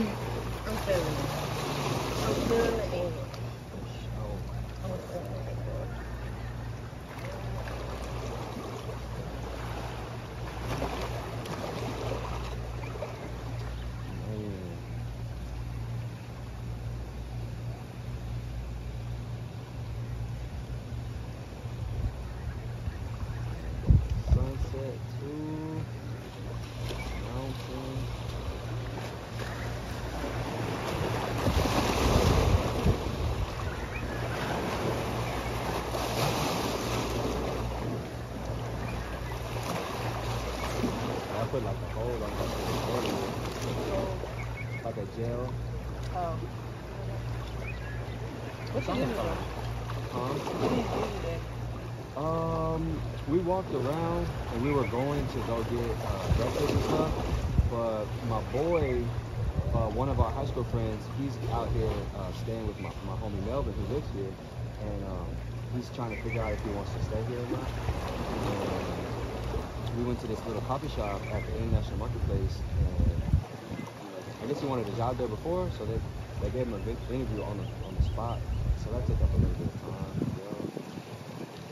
I'm feeling it. I'm feeling it. Oh, I'm feeling it. man. Sunset two, mountain. I put like a hole on my earlier, like a gel. Oh. What you Something do today? Huh? Um, we walked around and we were going to go get uh, breakfast and stuff, but my boy, uh, one of our high school friends, he's out here uh, staying with my, my homie Melvin who lives here, and um, he's trying to figure out if he wants to stay here or not. And we went to this little coffee shop at the International Marketplace, and I guess he wanted a job there before, so they, they gave him a big interview on the on the spot. So that took up a little bit of time.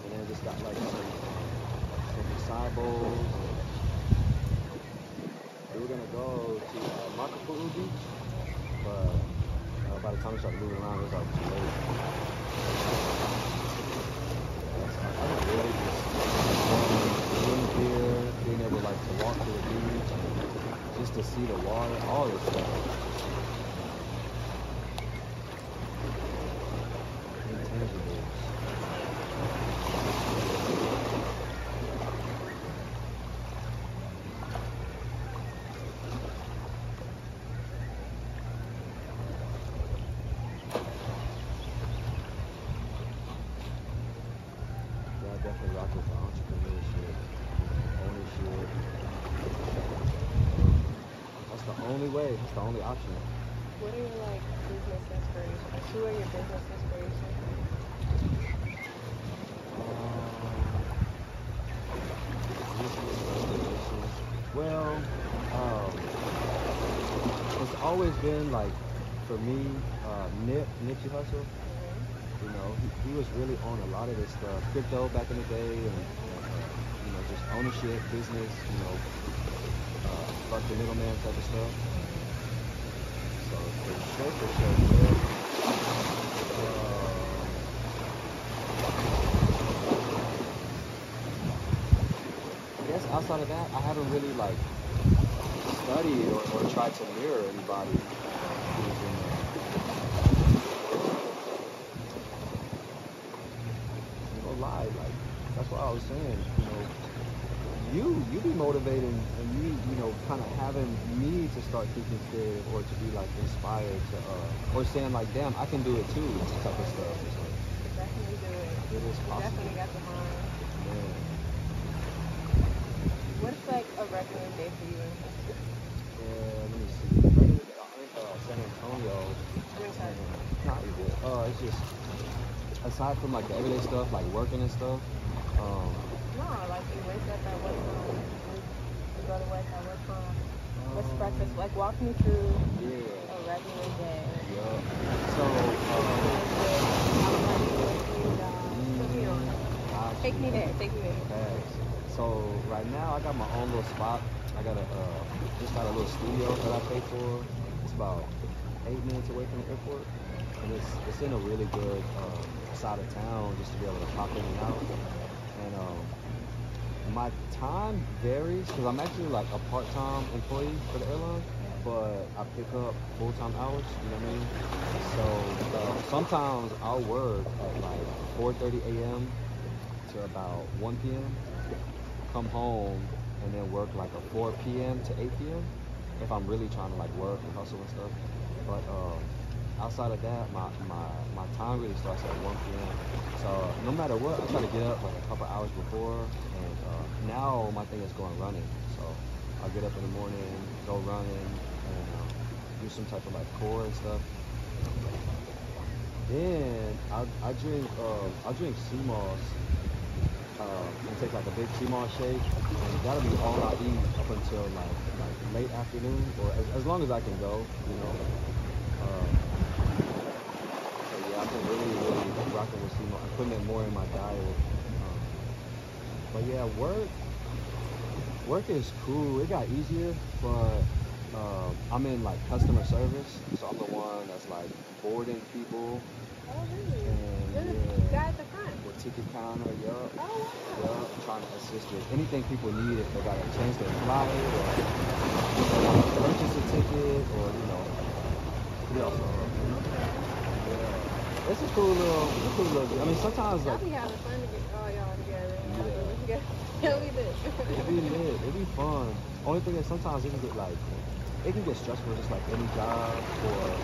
And then just got like some, some acai bowls. We were gonna go to uh, Beach, but uh, by the time we started moving around, it was like too late. I really just being here, being able like to walk to the beach, just to see the water, all this stuff. Intangibles. Yeah, I definitely rock with the entrepreneurship, ownership. That's the only way. That's the only option. What are your like business inspirations? Like, who are your business inspirations? Well, um, it's always been like for me, uh, Nip Nipsey Hussle. You know, he, he was really on a lot of this stuff, crypto back in the day, and uh, you know, just ownership, business. You know, uh, fuck the middleman type of stuff. So for sure, for sure, Nip. Uh, I guess outside of that, I haven't really like studied or, or tried to mirror anybody who's in there. No lie, like that's what I was saying. You know, you be motivating and you you know kind of having me to start thinking creative or to be like inspired to uh or saying like damn I can do it too type of stuff. It's Definitely do it. it is possible. definitely got the mind. Man. What's like a regular day for you? Yeah, let me see. Uh, San Antonio. Not good. Uh, it's just aside from like the everyday stuff, like working and stuff. Um, No, like you wake up at what time? You go to work at what time? What's um, breakfast? Like walk me through Yeah. a regular day. Yeah. So, um, Take me there. Take me there. So right now I got my own little spot. I got a uh, just got a little studio that I pay for. It's about eight minutes away from the airport, and it's it's in a really good um, side of town just to be able to pop in and out. And um, my time varies because I'm actually like a part-time employee for the airline, but I pick up full-time hours. You know what I mean? So uh, sometimes I'll work at like 4:30 a.m. to about 1 p.m. Come home and then work like a 4 p.m. to 8 p.m. If I'm really trying to like work and hustle and stuff. But um, outside of that, my, my my time really starts at 1 p.m. So no matter what, I try to get up like a couple hours before. And uh, now my thing is going running. So I'll get up in the morning, go running, and um, do some type of like core and stuff. Then I, I drink um, I drink sea moss uh, and take like a big Tmall shake, and that'll be all I eat up until like like late afternoon or as, as long as I can go, you know. Um, I've been really really rocking with Tmall. I'm putting it more in my diet. Um, but yeah, work work is cool. It got easier, but um, I'm in like customer service, so I'm the one that's like boarding people Oh, really? and yeah, guy at the front. the ticket counter, yup. Oh, wow. Trying to assist with anything people need if they got to change their flight or want to purchase a ticket or you know. Yeah, so it's a cool little, it's a cool little. I mean, sometimes like be having fun to get all y'all together. Yeah. do it together. Y'all be lit. it be lit, it be fun. Only thing is sometimes it can get like, it can get stressful just like any job or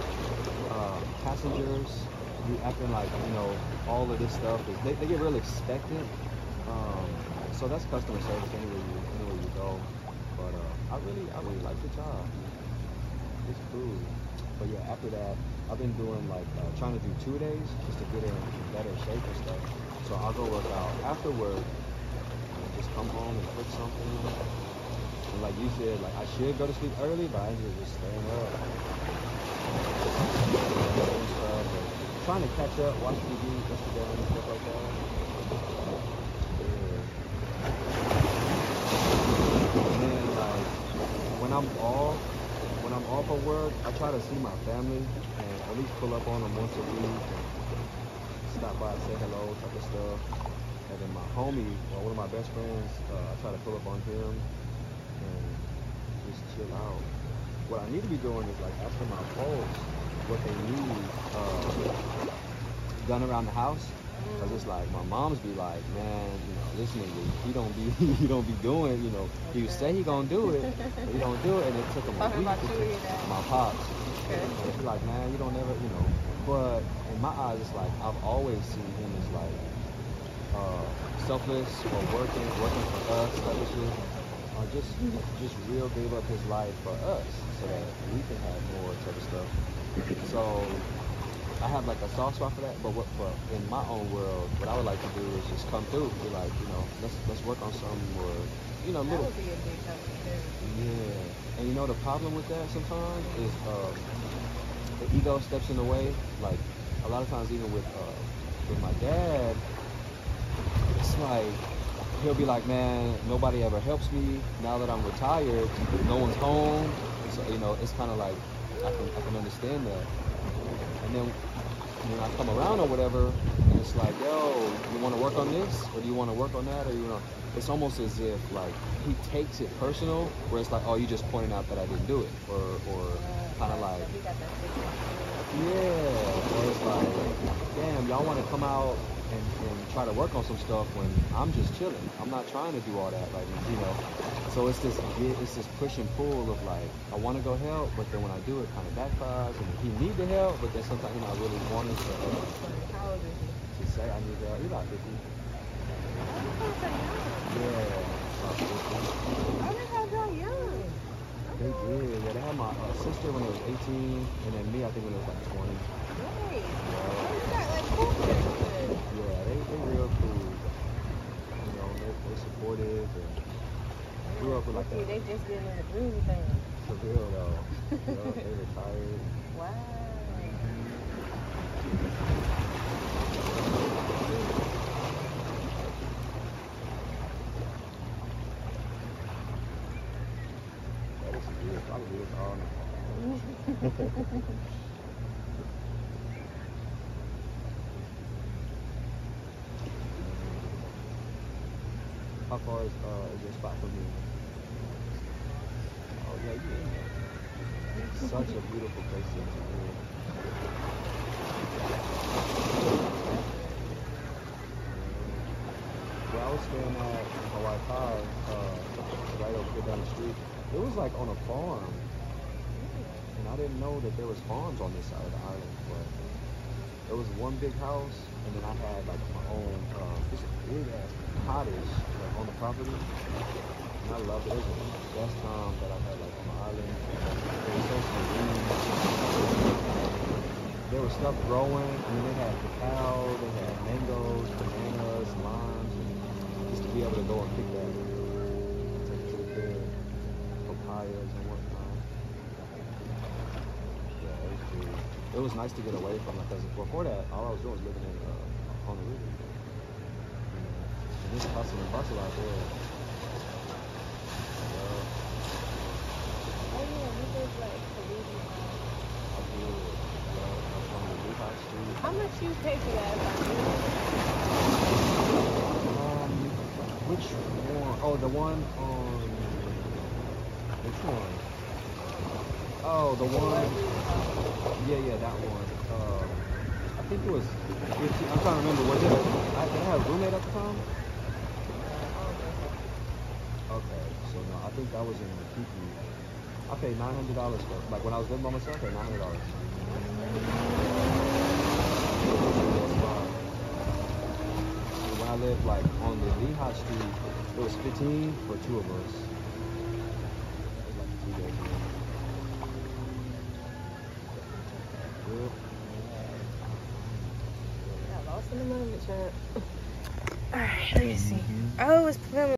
uh, passengers. You acting like you know all of this stuff. Is, they, they get real expectant. Um, so that's customer service anywhere you anywhere you go. But uh, I really I really like the job. It's cool. But yeah, after that, I've been doing like uh, trying to do two days just to get in better shape and stuff. So I'll go work out after work and just come home and cook something. And like you said, like I should go to sleep early, but I ended up just staying up. Trying to catch up, watch TV, yesterday and stuff like that. And then like when I'm off, off of work, I try to see my family and at least pull up on them once a week stop by, say hello, type of stuff. And then my homie, one of my best friends, uh, I try to pull up on him and just chill out. What I need to be doing is like asking my folks what they need uh, done around the house. Cause it's like my mom's be like, man, you know, this nigga, he don't be, he don't be doing, you know, he say he gonna do it, but he don't do it, and it took him a week. about to you do- or your dad? My pops. Okay. And like, man, you don't never, you know. But in my eyes, it's like I've always seen him as like uh, selfless or working, working for us, type of shit. Or just, just real gave up his life for us so that we can have more type of stuff. So I have like a soft spot for that. But what, but in my own world, what I would like to do is just come through, be like, you know, let's let's work on something or, you know, That little would be a big yeah, and you know the problem with that sometimes is um, the ego steps in the way. Like a lot of times, even with uh, with my dad, it's like he'll be like, "Man, nobody ever helps me. Now that I'm retired, no one's home." So you know, it's kind of like I can I can understand that. And then when I come around or whatever, and it's like, "Yo, you want to work on this, or do you want to work on that, or you know?" It's almost as if like he takes it personal, where it's like, "Oh, you just pointed out that I didn't do it," or or kind of like So he got that six months. yeah, or it's like, damn, y'all want to come out and, and try to work on some stuff when I'm just chilling. I'm not trying to do all that right now, you know. So it's this, it's this push and pull of like, I want to go help, but then when I do it, kind of backfires, and he need the help, but then sometimes you know I really wanted to, uh, How old is he? to say I need help. He's about 50. Oh, that's so young. Yeah. about 50. Oh, they had y'all young. They did. Yeah, they had my uh, sister when they was 18, and then me, I think when they was like 20. Great. Yeah. You got like cool. Yeah, they they real cool. You know, they they supportive and grew up with like See, that. they just getting in the groove thing. For real though. You know, they retired. Wow. That is good. Probably is all How far is uh is spot from here? Oh yeah, you in there. Such a beautiful place to live. Where I was staying at in Hawaii Kai, uh, right over here down the street, it was like on a farm. And I didn't know that there was farms on this side of the island, but there was one big house, and then I had like my own, uh, this big ass cottage like, on the property. And I loved it. It was the best time that I've had like on the island. It was so. There was stuff growing. I mean, they had cacao, they had mangoes, bananas, limes. And just to be able to go and pick that, take it to the crib, papayas and whatnot. Yeah, it was cool. It was nice to get away from it because before that, all I was doing was living in uh, on the river. And this hustle and bustle out there. Yeah, Oh yeah, you did like Caribbean. I did. Yeah, I was on the Lehigh Street. How much you pay for that? Um, which one? Oh, the one on. Which one? Oh, the one. Yeah, yeah, that one. Um, I think it was 15. I'm trying to remember. Was it? Did I have a roommate at the time? Okay, so no, I think that was in the Kiki. I paid nine hundred dollars for like when I was living by myself. I paid nine hundred dollars. When I lived like on the Lehigh Street, it was fifteen for two of us. It was like a two-day deal. Yep. I lost in the. Alright, let me see. Mm-hmm. Oh, it's filming.